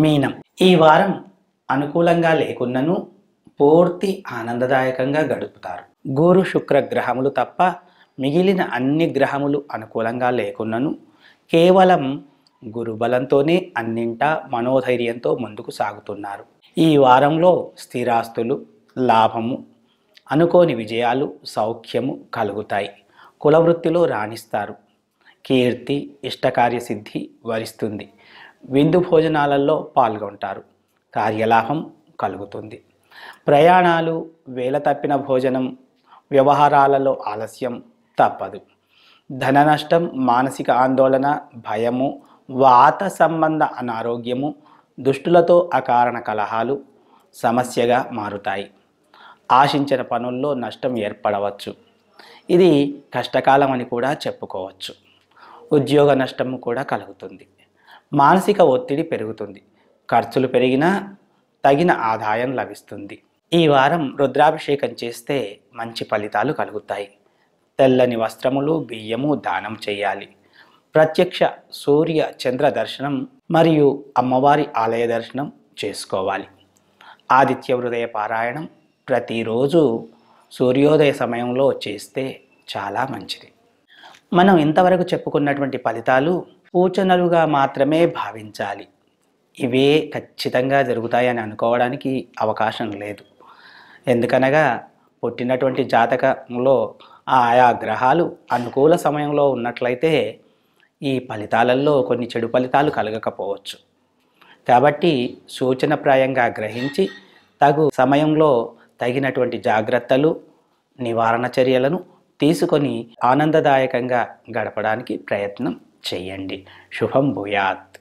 మీనం. ఈ వారం అనుకూలంగా లేకున్నను పూర్తి ఆనందదాయకంగా గడుపుతారు. గురు శుక్ర గ్రహములు తప్ప మిగిలిన అన్ని గ్రహములు అనుకూలంగా లేకున్నను కేవలం గురుబలంతోనే అన్నింటా మనోధైర్యంతో ముందుకు సాగుతున్నారు. ఈ వారంలో స్థిరాస్తులు లాభము అనుకోని విజయాలు సౌఖ్యము కలుగుతాయి. కులవృత్తిలో రాణిస్తారు. కీర్తి ఇష్టకార్యసిద్ధి వరిస్తుంది. విందు భోజనాలలో పాల్గొంటారు. కార్యలాభం కలుగుతుంది. ప్రయాణాలు వేల తప్పిన భోజనం వ్యవహారాలలో ఆలస్యం తప్పదు. ధన నష్టం మానసిక ఆందోళన భయము వాత సంబంధ అనారోగ్యము దుష్టులతో అకారణ కలహాలు సమస్యగా మారుతాయి. ఆశించిన పనుల్లో నష్టం ఏర్పడవచ్చు. ఇది కష్టకాలం అని కూడా చెప్పుకోవచ్చు. ఉద్యోగ నష్టము కూడా కలుగుతుంది. మానసిక ఒత్తిడి పెరుగుతుంది. ఖర్చులు పెరిగినా తగిన ఆదాయం లభిస్తుంది. ఈ వారం రుద్రాభిషేకం చేస్తే మంచి ఫలితాలు కలుగుతాయి. తెల్లని వస్త్రములు బియ్యము దానం చేయాలి. ప్రత్యక్ష సూర్య చంద్ర దర్శనం మరియు అమ్మవారి ఆలయ దర్శనం చేసుకోవాలి. ఆదిత్య హృదయ పారాయణం ప్రతిరోజు సూర్యోదయ సమయంలో చేస్తే చాలా మంచిది. మనం ఇంతవరకు చెప్పుకున్నటువంటి ఫలితాలు సూచనలుగా మాత్రమే భావించాలి. ఇవే ఖచ్చితంగా జరుగుతాయని అనుకోవడానికి అవకాశం లేదు. ఎందుకనగా పుట్టినటువంటి జాతకంలో ఆయా గ్రహాలు అనుకూల సమయంలో ఉన్నట్లయితే ఈ ఫలితాలలో కొన్ని చెడు ఫలితాలు కలగకపోవచ్చు. కాబట్టి సూచనప్రాయంగా గ్రహించి తగు సమయంలో తగినటువంటి జాగ్రత్తలు నివారణ చర్యలను తీసుకొని ఆనందదాయకంగా గడపడానికి ప్రయత్నం చేయండి. శుభం భూయాత్.